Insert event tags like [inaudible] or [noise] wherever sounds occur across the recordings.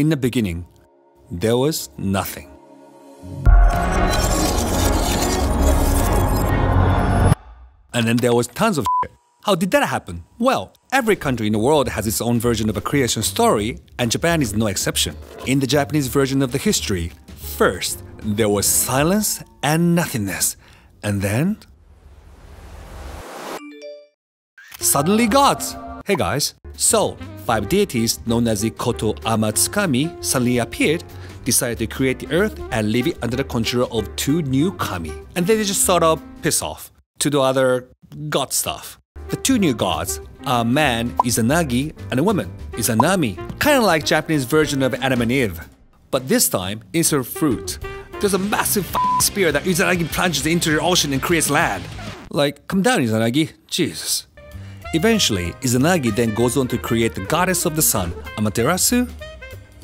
In the beginning, there was nothing. And then there was tons of shit. How did that happen? Well, every country in the world has its own version of a creation story, and Japan is no exception. In the Japanese version of the history, first, there was silence and nothingness, and then. Suddenly, gods! Hey guys, so, five deities known as the Koto Amatsukami suddenly appeared, decided to create the earth and leave it under the control of two new kami. And they just sort of piss off to do other god stuff. The two new gods are a man, Izanagi, and a woman, Izanami, kind of like Japanese version of Adam and Eve. But this time, instead of fruit, there's a massive spear that Izanagi plunges into the ocean and creates land. Like, come down, Izanagi. Jesus. Eventually, Izanagi then goes on to create the goddess of the sun, Amaterasu,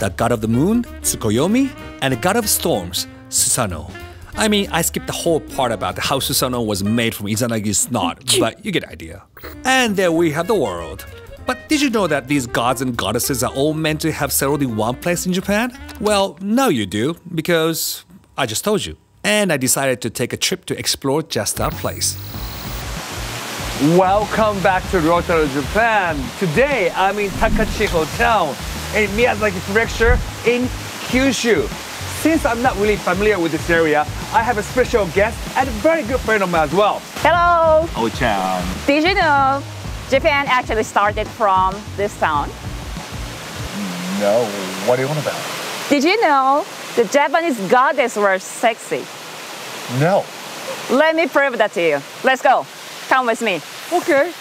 the god of the moon, Tsukuyomi, and the god of storms, Susanoo. I mean, I skipped the whole part about how Susanoo was made from Izanagi's snot, but you get the idea. And there we have the world. But did you know that these gods and goddesses are all meant to have settled in one place in Japan? Well, now you do, because I just told you. And I decided to take a trip to explore just that place. Welcome back to Ryotaro Japan. Today I'm in Takachiho town in Miyazaki Prefecture in Kyushu. Since I'm not really familiar with this area, I have a special guest and a very good friend of mine as well. Hello! Aoi-chan. Did you know Japan actually started from this town? No, what do you want about? Did you know the Japanese goddess were sexy? No. Let me prove that to you. Let's go. Come with me. Okay.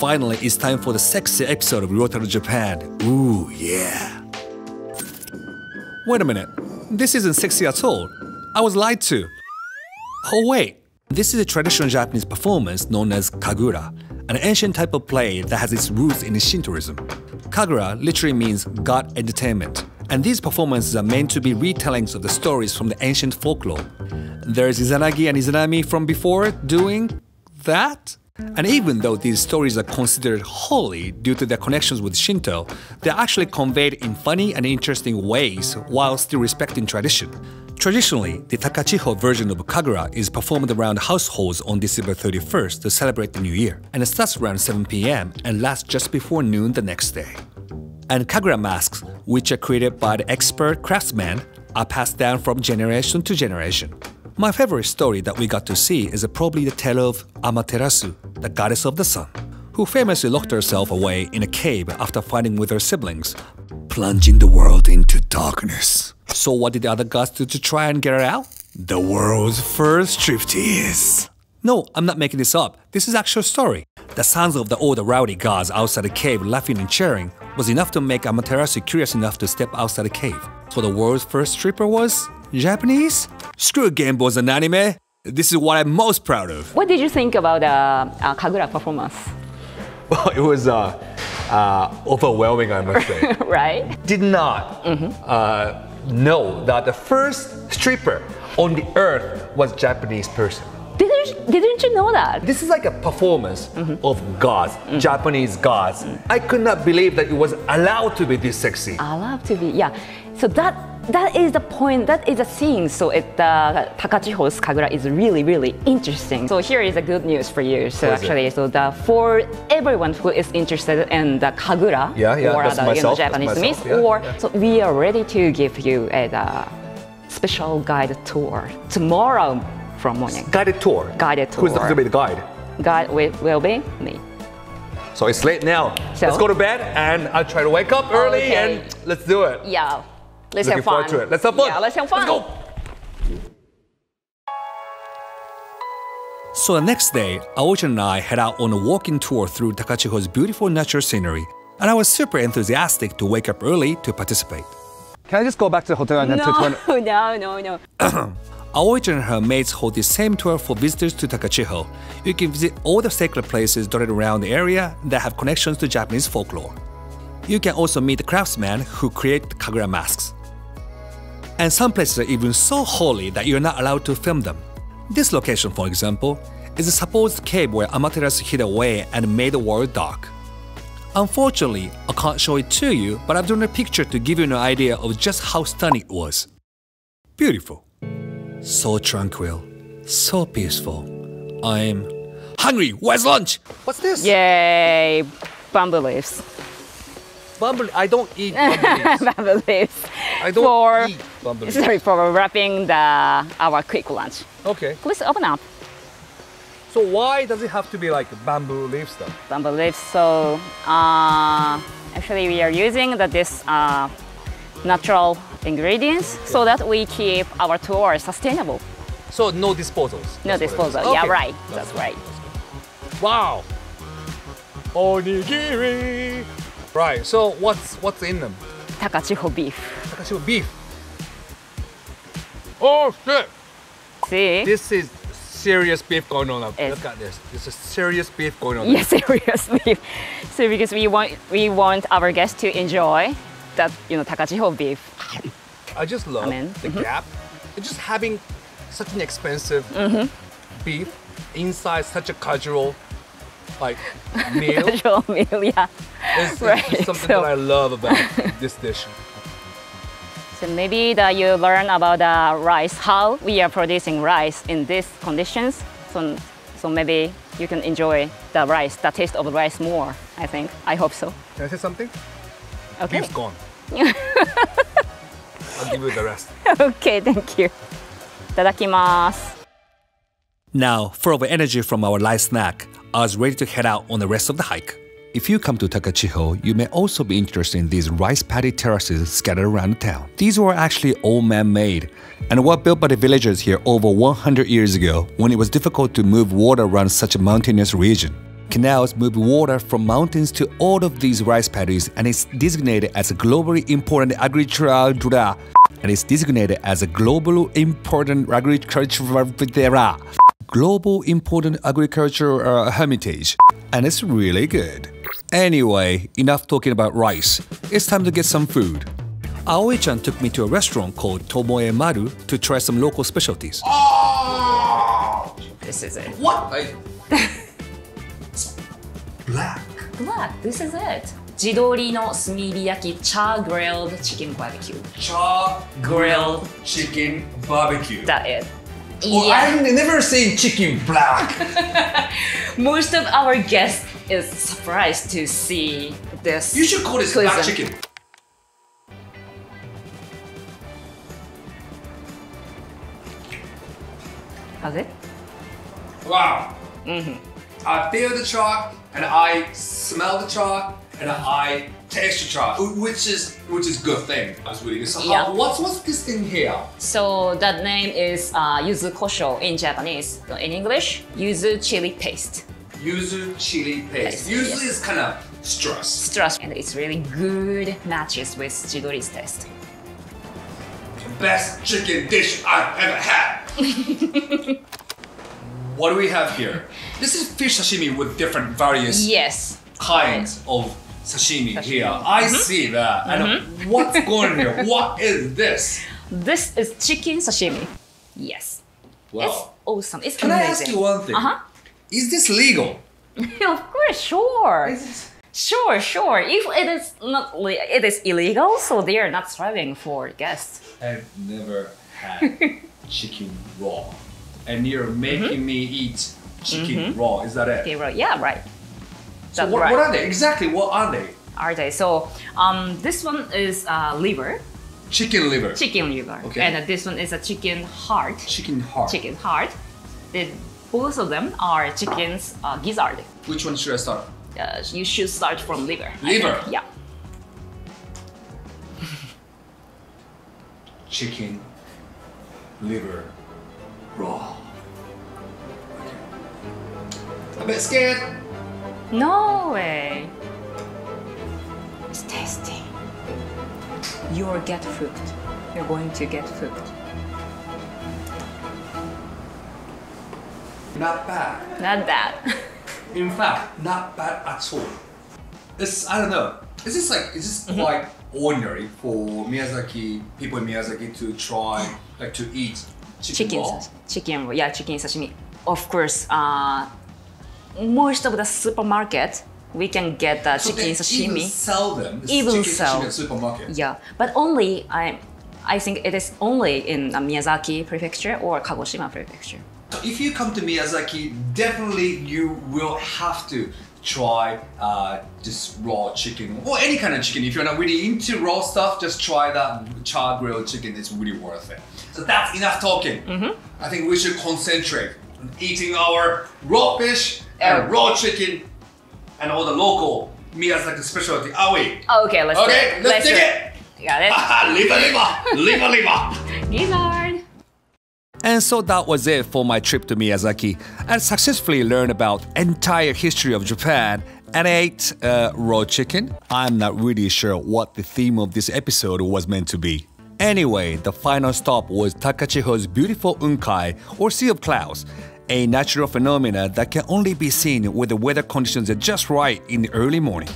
Finally, it's time for the sexy episode of Ryotaro Japan. Ooh, yeah. Wait a minute. This isn't sexy at all. I was lied to. Oh, wait. This is a traditional Japanese performance known as kagura, an ancient type of play that has its roots in Shintoism. Kagura literally means God entertainment, and these performances are meant to be retellings of the stories from the ancient folklore. There's Izanagi and Izanami from before doing that? And even though these stories are considered holy due to their connections with Shinto, they're actually conveyed in funny and interesting ways while still respecting tradition. Traditionally, the Takachiho version of Kagura is performed around households on December 31st to celebrate the new year, and it starts around 7 pm and lasts just before noon the next day. And Kagura masks, which are created by the expert craftsmen, are passed down from generation to generation. My favorite story that we got to see is probably the tale of Amaterasu, the goddess of the sun, who famously locked herself away in a cave after fighting with her siblings, plunging the world into darkness. So what did the other gods do to try and get her out? The world's first striptease. No, I'm not making this up. This is actual story. The sounds of the old rowdy gods outside the cave laughing and cheering was enough to make Amaterasu curious enough to step outside the cave. So the world's first stripper was Japanese? Screw Game Boys and anime. This is what I'm most proud of. What did you think about the uh, Kagura performance? [laughs] Well, it was uh, uh, overwhelming, I must say. [laughs] right? Did not uh, know that the first stripper on the earth was Japanese person. Didn't, didn't you know that? This is like a performance of gods, Japanese gods. I could not believe that it was allowed to be this sexy. I love to be, yeah. So that that is the point, that is the thing. So it, uh, Takachiho's Kagura is really, really interesting. So here is a good news for you. So What actually, so the, for everyone who is interested in the Kagura, Yeah, yeah, or the you know, myself, Japanese myself, myth, yeah, or so we are ready to give you a the special guide tour tomorrow from morning. Guided tour. Guided tour. Who's going to be the guide? Guide will, will be me. So it's late now. So? Let's go to bed and I'll try to wake up early Okay. and let's do it. Yeah, let's Looking have fun. forward to it. Let's have fun. Yeah, let's have fun. Let's go. So the next day, Aoi-chan and I head out on a walking tour through Takachiho's beautiful natural scenery, and I was super enthusiastic to wake up early to participate. Can I just go back to the hotel and then put on? [laughs] No, no, no, [clears throat] no. Aoi-chan and her mates hold the same tour for visitors to Takachiho. You can visit all the sacred places dotted around the area that have connections to Japanese folklore. You can also meet the craftsmen who create Kagura masks. And some places are even so holy that you're not allowed to film them. This location, for example, is a supposed cave where Amaterasu hid away and made the world dark. Unfortunately, I can't show it to you, but I've drawn a picture to give you an idea of just how stunning it was. Beautiful. So tranquil. So peaceful. I'm hungry. Where's lunch? What's this? Yay! Bamboo leaves. Bumble. I don't eat [laughs] bumble bamboo leaves. I don't for, eat bumble Sorry for wrapping the our quick lunch. Okay. Please open up So why does it have to be like bamboo leaf stuff? bamboo leaves. So uh, actually, we are using the, this uh, natural ingredients so that we keep our tour sustainable. So no disposals. No That's what it is. disposal. Yeah, Okay. right. That's right. Wow. Onigiri. Right. So what's what's in them? Takachiho beef. Takashi beef. Oh shit! See? This is serious beef going on. Yes. Look at this. This is serious beef going on. Yes, [laughs] seriously. So because we want we want our guests to enjoy that you know Takachiho beef. I just love Amen. the gap. It's just having such an expensive Mm-hmm. beef inside such a casual like [laughs] meal. Visual meal, yeah. It's, right. It's something so. that I love about [laughs] this dish. So maybe that you learn about the rice, how we are producing rice in these conditions. So, so maybe you can enjoy the rice, the taste of rice more, I think. I hope so. Can I say something? Okay. Beef's gone. [laughs] I'll give you the rest. Okay, thank you. Itadakimasu. Now, full of energy from our light snack, I was ready to head out on the rest of the hike. If you come to Takachiho, you may also be interested in these rice paddy terraces scattered around the town. These were actually all man-made and were built by the villagers here over 100 years ago when it was difficult to move water around such a mountainous region. Canals move water from mountains to all of these rice paddies and it's designated as a globally important agricultural and it's designated as a globally important agricultural Global Important Agricultural uh, Hermitage, and it's really good. Anyway, enough talking about rice. It's time to get some food. Aoi-chan took me to a restaurant called Tomoe Maru to try some local specialties. Oh! This is it. What? I... black. Black, this is it. Jidori no yaki char grilled chicken barbecue. Char grilled chicken barbecue. That is. Well, I've never seen chicken black. [laughs] Most of our guests is surprised to see this. You should call this black chicken. How's it? Wow. Mm-hmm. I feel the chalk and I smell the chalk and I taste the chalk, which is which is good thing. I was reading. So how, Yeah. what's what's this thing here? So that name is uh, yuzu kosho in Japanese. In English, yuzu chili paste. Yuzu chili paste. Paste, Usually yes. it's kind of stress. Stress and it's really good matches with jidori's taste. Best chicken dish I've ever had. what do we have here? [laughs] This is fish sashimi with different various Yes. kinds of sashimi, Sashimi. here. I mm-hmm. see that. And mm-hmm. what's going on here? What is this? This is chicken sashimi. Yes. It's Wow. awesome. It's Can I ask you one thing? Uh-huh. Is this legal? [laughs] of course, sure. Sure, sure. If it is not, le- it is illegal, so they are not serving for guests. I've never had [laughs] chicken raw. And you're making mm-hmm. me eat chicken raw. Is that it? Okay, right. Yeah, right. So what, right. what are they? Exactly what are they? Are they? So, um, this one is uh, liver, Chicken liver. chicken liver, Okay. and uh, this one is a chicken heart, Chicken heart. chicken heart. The, both of them are chicken's uh, gizzard. Which one should I start? Uh, you should start from liver. Liver? Yeah. [laughs] Chicken liver raw. A bit scared. No way. It's tasty. You'll get hooked. You're going to get hooked. Not bad. Not bad. In fact, not bad at all. It's I don't know. Is this like is this Mm-hmm. quite ordinary for Miyazaki people in Miyazaki to try like to eat chicken, chicken, chicken, yeah, chicken sashimi. Of course, uh, most of the supermarket we can get the chicken sashimi. Even sell them. Even sell. supermarket. Yeah, but only I, I think it is only in uh, Miyazaki Prefecture or Kagoshima Prefecture. So if you come to Miyazaki, definitely you will have to try uh, this raw chicken or any kind of chicken. If you're not really into raw stuff, just try that char grilled chicken. It's really worth it. So that's enough talking. I think we should concentrate on eating our raw fish and raw chicken and all the local Miyazaki specialty. Are we? Okay, let's Okay, do it. let's dig do it. Got it. [laughs] Haha, liver, liver, liver, liver. Gizzard. [laughs] And so that was it for my trip to Miyazaki. I successfully learned about entire history of Japan and ate uh, raw chicken. I'm not really sure what the theme of this episode was meant to be. Anyway, the final stop was Takachiho's beautiful Unkai or Sea of Clouds, a natural phenomena that can only be seen when the weather conditions are just right in the early morning.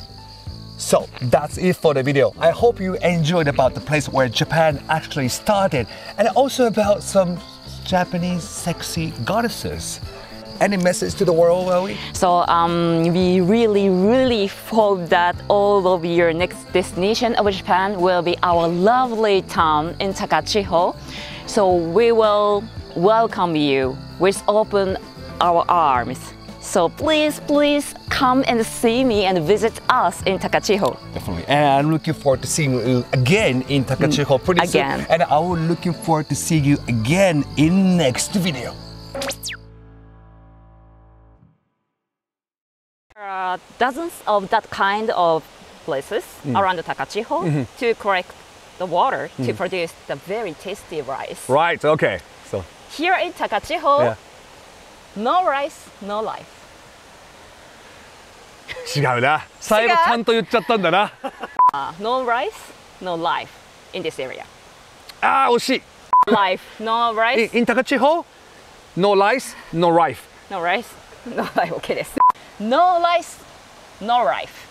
So that's it for the video. I hope you enjoyed about the place where Japan actually started and also about some Japanese sexy goddesses. Any message to the world, Aoi? So um, we really, really hope that all of your next destination of Japan will be our lovely town in Takachiho. So we will welcome you with open our arms. So please, please come and see me and visit us in Takachiho. Definitely. And I'm looking forward to seeing you again in Takachiho mm, pretty again. soon. And I'm looking forward to seeing you again in next video. There are dozens of that kind of places mm-hmm. around Takachiho mm-hmm. to collect the water to mm-hmm. produce the very tasty rice. Right, okay. So, Here in Takachiho, yeah. no rice, no life. [laughs] 違うな。最後ちゃんと言っちゃったんだな。 Uh, [laughs] no rice, no life in this area. ああ、惜しい。 Life, no rice, インタカ地方 ?No lice, no life. no rice, no life. Okay です。No rice, no life.